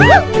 Woo!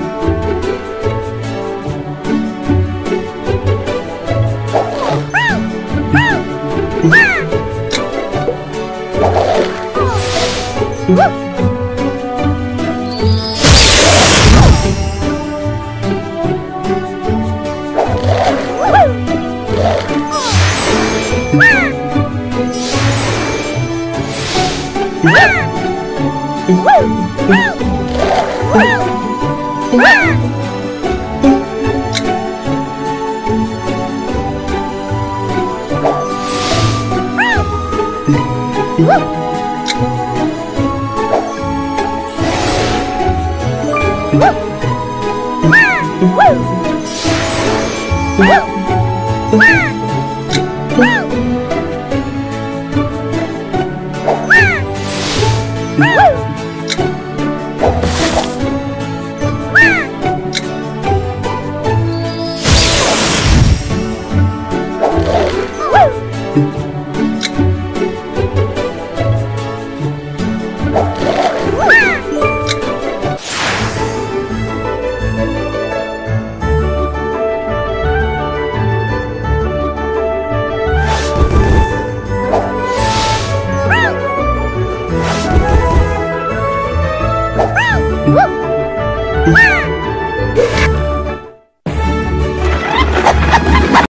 Woo! 哇！哇！哇！哇！哇！哇！